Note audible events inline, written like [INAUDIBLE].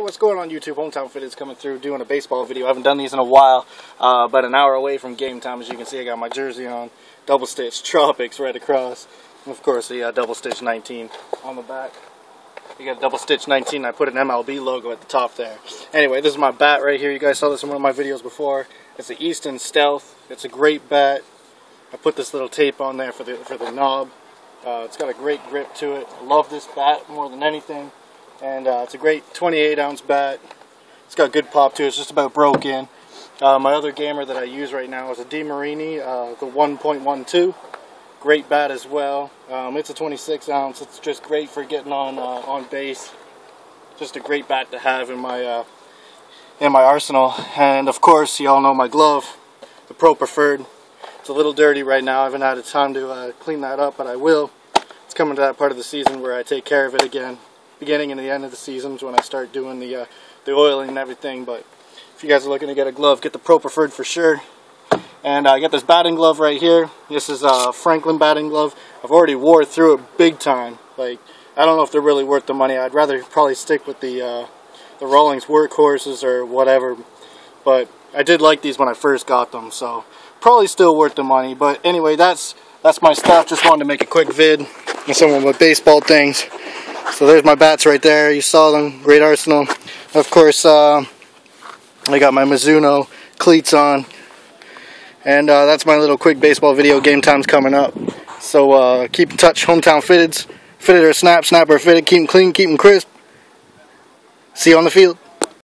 What's going on YouTube? Hometown Fitteds coming through doing a baseball video. I haven't done these in a while, uh, but an hour away from game time. As you can see, I got my jersey on, double stitch [LAUGHS] Tropics right across. And of course, the uh, double stitch 19 on the back. You got double stitch 19. I put an MLB logo at the top there. Anyway, this is my bat right here. You guys saw this in one of my videos before. It's the Easton Stealth. It's a great bat. I put this little tape on there for the for the knob. Uh, it's got a great grip to it. I love this bat more than anything and uh, it's a great 28 ounce bat. It's got good pop to it. It's just about broken. Uh, my other gamer that I use right now is a DeMarini, uh, the 1.12. Great bat as well. Um, it's a 26 ounce. It's just great for getting on uh, on base. Just a great bat to have in my uh, in my arsenal. And of course, you all know my glove, the Pro Preferred. It's a little dirty right now. I haven't had a time to uh, clean that up, but I will. It's coming to that part of the season where I take care of it again beginning and the end of the seasons when I start doing the uh, the oiling and everything. But if you guys are looking to get a glove, get the Pro Preferred for sure. And I uh, got this batting glove right here. This is a Franklin batting glove. I've already wore through it big time. Like I don't know if they're really worth the money. I'd rather probably stick with the uh, the Rawlings workhorses or whatever. But I did like these when I first got them, so probably still worth the money. But anyway, that's that's my stuff. Just wanted to make a quick vid on some of my baseball things. So there's my bats right there. You saw them. Great arsenal. Of course, uh, I got my Mizuno cleats on. And uh, that's my little quick baseball video. Game time's coming up. So uh, keep in touch. Hometown Fitteds. Fitted or snap, snap or fitted. Keep them clean, keep them crisp. See you on the field.